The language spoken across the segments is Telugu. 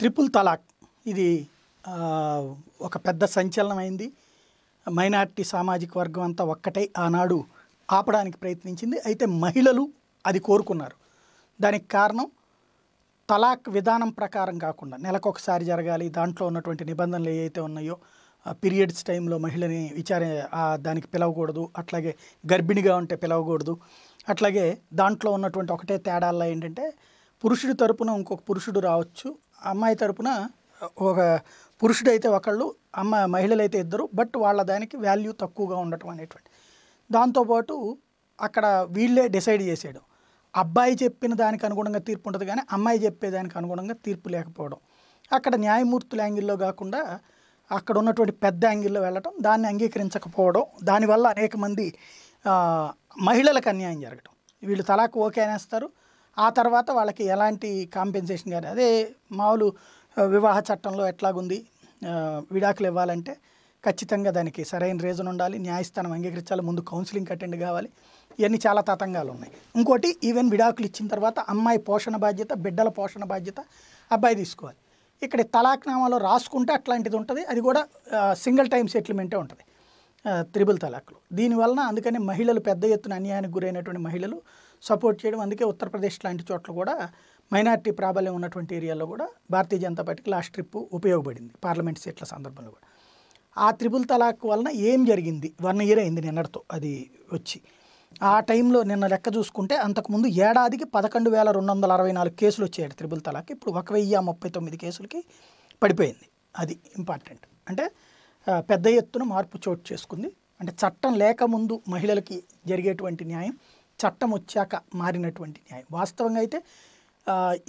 ట్రిపుల్ తలాక్. ఇది ఒక పెద్ద సంచలనమైంది. మైనార్టీ సామాజిక వర్గం అంతా ఒక్కటై ఆనాడు ఆపడానికి ప్రయత్నించింది. అయితే మహిళలు అది కోరుకున్నారు. దానికి కారణం తలాక్ విధానం ప్రకారం కాకుండా నెలకొకసారి జరగాలి దాంట్లో ఉన్నటువంటి నిబంధనలు ఏవైతే ఉన్నాయో పీరియడ్స్ టైంలో మహిళని విచార దానికి పిలవకూడదు. అట్లాగే గర్భిణిగా ఉంటే పిలవకూడదు. అట్లాగే దాంట్లో ఉన్నటువంటి ఒకటే తేడాల్లో ఏంటంటే పురుషుడి తరపున ఇంకొక పురుషుడు రావచ్చు. అమ్మాయి తరపున ఒక పురుషుడు అయితే ఒకళ్ళు అమ్మ మహిళలు అయితే ఇద్దరు బట్ వాళ్ళ దానికి వాల్యూ తక్కువగా ఉండటం అనేటువంటి. దాంతోపాటు అక్కడ వీళ్ళే డిసైడ్ చేసేయడం అబ్బాయి చెప్పిన దానికి అనుగుణంగా తీర్పు ఉంటుంది కానీ అమ్మాయి చెప్పేదానికి అనుగుణంగా తీర్పు లేకపోవడం. అక్కడ న్యాయమూర్తుల యాంగిల్లో కాకుండా అక్కడ ఉన్నటువంటి పెద్ద యాంగిల్లో వెళ్ళటం దాన్ని అంగీకరించకపోవడం దానివల్ల అనేక మంది మహిళలకు అన్యాయం జరగడం వీళ్ళు తలాకు ఓకే అనేస్తారు ఆ తర్వాత వాళ్ళకి ఎలాంటి కాంపెన్సేషన్ కానీ అదే మామూలు వివాహ చట్టంలో ఎట్లాగుంది విడాకులు ఇవ్వాలంటే ఖచ్చితంగా దానికి సరైన రీజన్ ఉండాలి న్యాయస్థానం అంగీకరించాలి ముందు కౌన్సిలింగ్ అటెండ్ కావాలి ఇవన్నీ చాలా తతంగాలు ఉన్నాయి. ఇంకోటి ఈవెన్ విడాకులు ఇచ్చిన తర్వాత అమ్మాయి పోషణ బాధ్యత బిడ్డల పోషణ బాధ్యత అబ్బాయి తీసుకోవాలి. ఇక్కడ తలాక్నామాలో రాసుకుంటే అట్లాంటిది ఉంటుంది అది కూడా సింగిల్ టైం సెటిల్మెంటే ఉంటుంది త్రిబుల్ తలాక్లు. దీనివలన అందుకని మహిళలు పెద్ద ఎత్తున అన్యాయానికి గురైనటువంటి మహిళలు సపోర్ట్ చేయడం. అందుకే ఉత్తరప్రదేశ్ లాంటి చోట్ల కూడా మైనారిటీ ప్రాబల్యం ఉన్నటువంటి ఏరియాలో కూడా భారతీయ జనతా పార్టీకి లాస్ట్ ట్రిప్ ఉపయోగపడింది పార్లమెంట్ సీట్ల సందర్భంలో కూడా. ఆ త్రిబుల్ తలాక్ వలన ఏం జరిగింది? వన్ ఇయర్ అయింది నిన్నటితో అది వచ్చి. ఆ టైంలో నిన్న లెక్క చూసుకుంటే అంతకుముందు ఏడాదికి పదకొండు వేల రెండు వందల అరవై నాలుగు కేసులు వచ్చాయి త్రిబుల్ తలాక్. ఇప్పుడు ఒక వెయ్యి ముప్పై తొమ్మిది కేసులకి పడిపోయింది. అది ఇంపార్టెంట్. అంటే పెద్ద ఎత్తున మార్పు చోటు చేసుకుంది. అంటే చట్టం లేకముందు మహిళలకి జరిగేటువంటి న్యాయం చట్టం వచ్చాక మారినటువంటి న్యాయం. వాస్తవంగా అయితే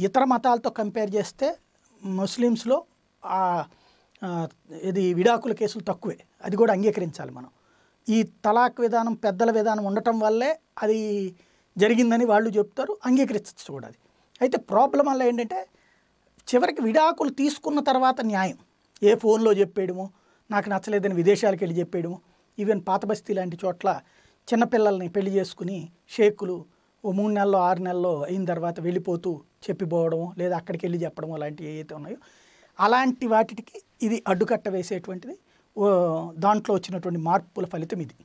ఇతర మతాలతో కంపేర్ చేస్తే ముస్లిమ్స్లో ఇది విడాకుల కేసులు తక్కువే. అది కూడా అంగీకరించాలి మనం. ఈ తలాక్ విధానం పెద్దల విధానం ఉండటం వల్లే అది జరిగిందని వాళ్ళు చెప్తారు అంగీకరించచ్చు కూడా అది. అయితే ప్రాబ్లం వల్ల ఏంటంటే చివరికి విడాకులు తీసుకున్న తర్వాత న్యాయం. ఏ ఫోన్లో చెప్పేయడము నాకు నచ్చలేదని విదేశాలకు వెళ్ళి చెప్పేయడము ఈవెన్ పాత బస్తీ లాంటి చోట్ల చిన్నపిల్లల్ని పెళ్ళి చేసుకుని షేకులు ఓ మూడు నెలల్లో ఆరు నెలల్లో అయిన తర్వాత వెళ్ళిపోతూ చెప్పిపోవడం లేదా అక్కడికి వెళ్ళి చెప్పడం అలాంటివి ఏవైతే ఉన్నాయో అలాంటి వాటికి ఇది అడ్డుకట్ట వేసేటువంటిది. దాంట్లో వచ్చినటువంటి మార్పుల ఫలితం ఇది.